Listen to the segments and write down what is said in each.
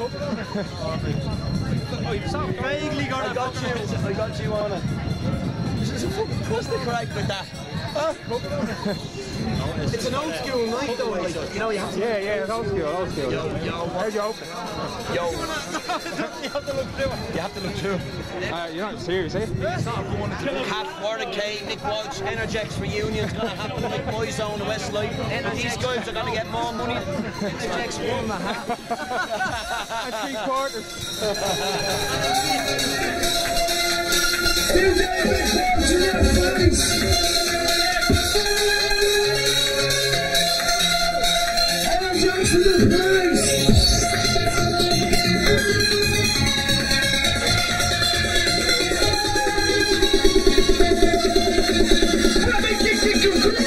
Oh, you sound vaguely got I got you. I got you on it. What's the correct with that? it's an old school night though. Like, you know, you have to. Yeah, yeah, it's old school, old school. Yo, yo, How'd you open? yo. you have to look through it. You have to look through it. Uh, you're not serious, eh? Half Warren K, Mick Walsh, Energex reunion's gonna happen like my zone, Westlife. And these guys are gonna get more money. Energex one and a half. And three quarters. Thank you.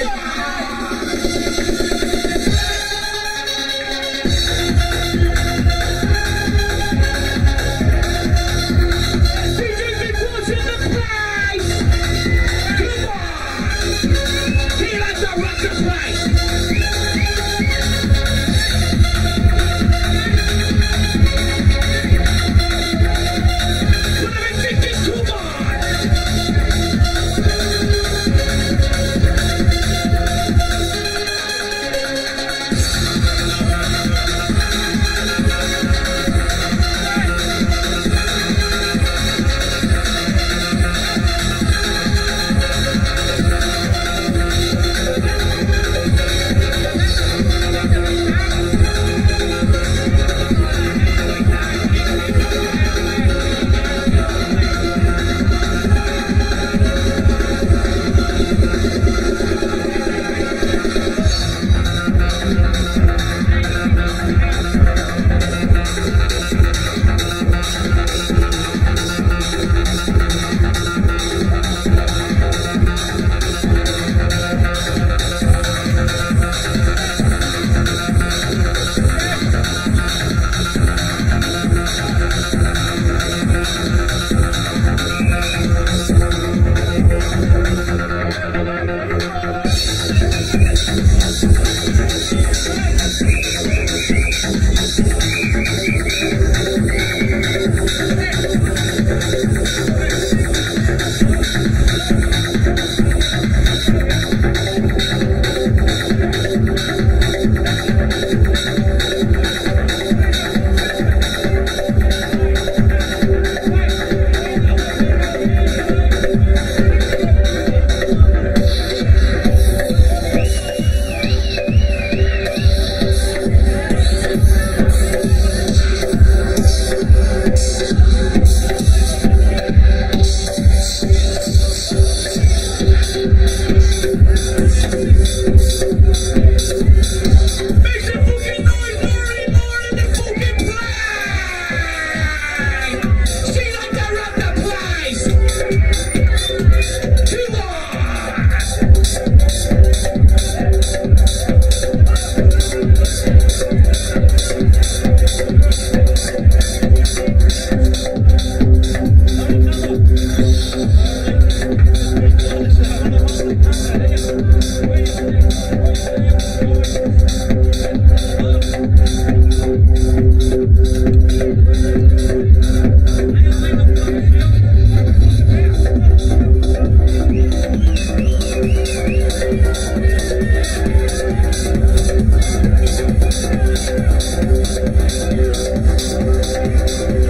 Assim. Thank